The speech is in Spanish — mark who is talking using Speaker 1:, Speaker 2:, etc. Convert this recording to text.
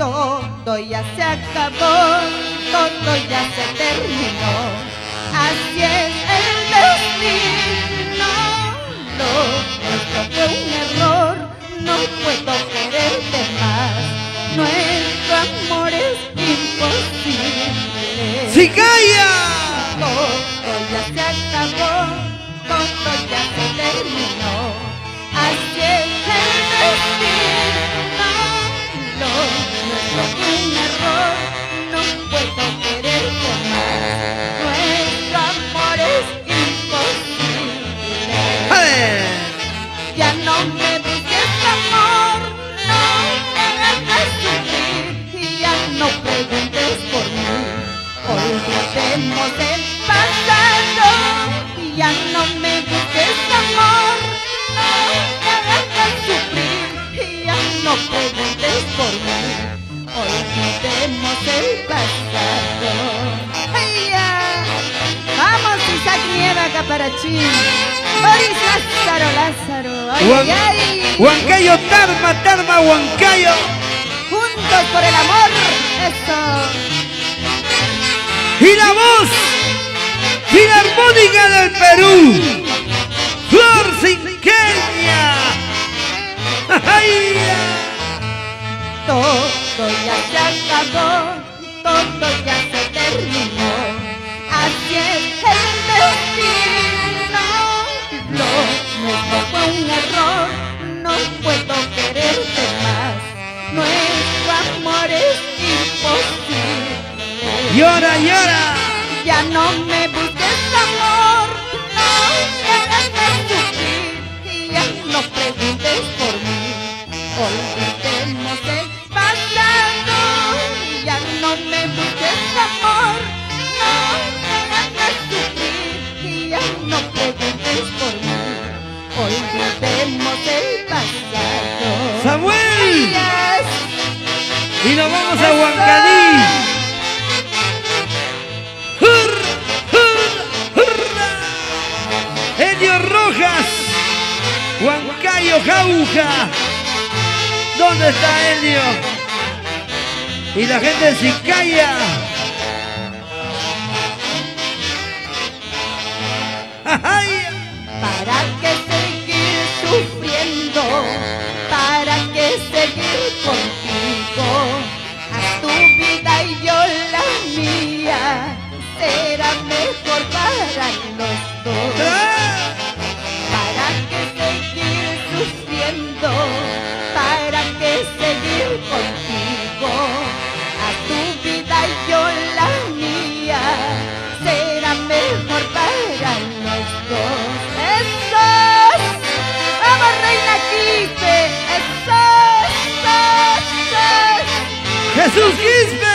Speaker 1: Todo ya se acabó, todo ya se terminó. Así es el destino. Lo fue un error, no puedo quererte más. Nuestro amor es imposible.
Speaker 2: ¡Si
Speaker 1: nuestro fue Caparachín. Boris Lázaro, Lázaro. Ay,
Speaker 2: Huan-
Speaker 1: ay, ay.
Speaker 2: Huancayo, Tarma, Tarma, Huancayo.
Speaker 1: Juntos por el amor. Eso.
Speaker 2: Y la voz filarmónica del Perú. Flor Cinqueña. ¡Ay!
Speaker 1: Todo ya se acabó. Todo ya se terminó. Así es el
Speaker 2: Llora, llora.
Speaker 1: Ya no me busques amor, no me hagas sufrir y ya no preguntes por mí. Olvidemos el pasado, ya no me busques amor, no me hagas sufrir y ya no preguntes por mí. Olvidemos el pasado.
Speaker 2: Samuel.
Speaker 1: Yes.
Speaker 2: Y nos vamos a Huancaní. Elio Rojas. Huancayo Jauja. ¿Dónde está Elio? Y la gente de Sicaya. ¡Ay!
Speaker 1: ¿Para qué seguir sufriendo? ¿Para qué seguir ¿Para qué seguir contigo? Haz tu vida y yo la mía. Será mejor para los dos. ¡Esos! ¡Vamos, Reina Quispe! ¡Esos!
Speaker 2: ¡Jesús Quispe!